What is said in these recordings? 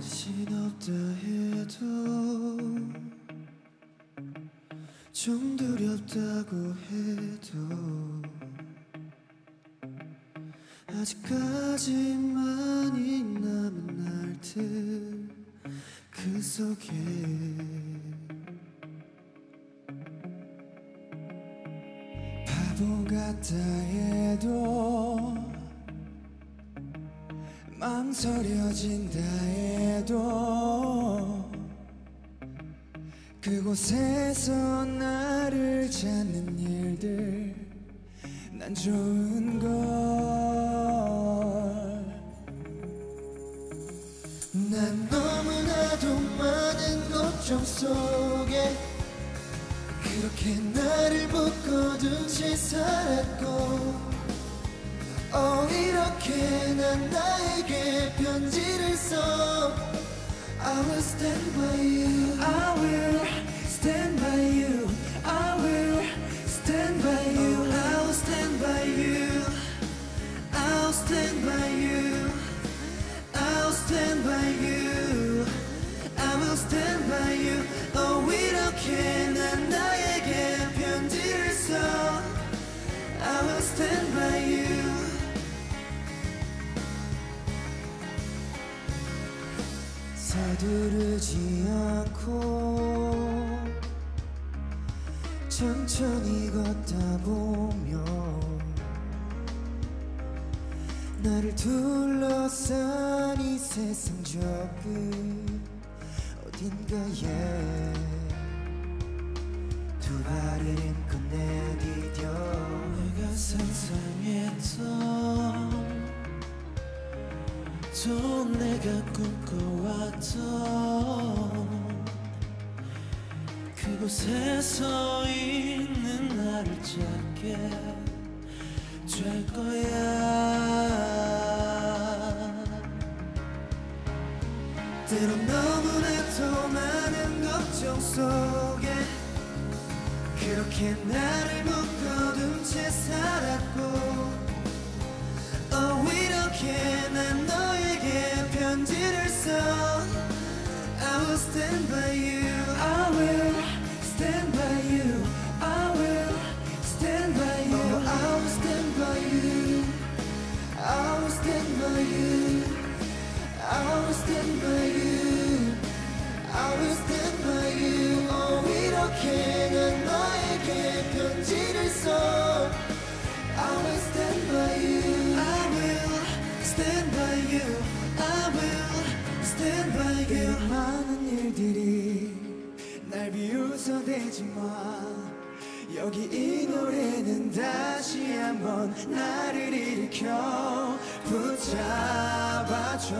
자신 없다 해도 좀 두렵다고 해도 아직까지 많이 남은 날들 그 속에 바보 같다 해도 망설여진다 해도 그곳에서 나를 찾는 일들 난 좋은 걸. 난 너무나도 많은 걱정 속에 그렇게 나를 묶어둔 채 살았고 어 이렇게 난 나에게 편지를 써 I will stand by you I will stand by you 서두르지 않고 천천히 걷다 보면 나를 둘러싼 이 세상 저 끝 어딘가에 두 발을 림고 내디뎌 내가 상상 또 내가 꿈꿔왔던 그곳에서 있는 나를 찾게 될 거야. 때론 너무나도 많은 걱정 속에 그렇게 나를 묶어둔 채 살았고 어 stand by you. I will stand by you. I will stand by you. Oh, I will stand by you. I will stand by you. I will stand by you. I will stand by you. Oh, we don't care. 날 비웃어대지만 여기 이 노래는 다시 한번 나를 일으켜 붙잡아줘.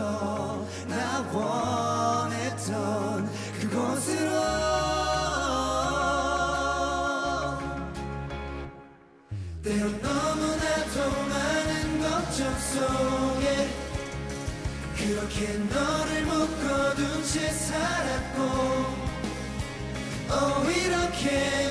나 원했던 그곳으로. 때론 너무나도 많은 걱정 속에 그렇게 너를 묶어둔 채 살았고 어 이렇게 난 너의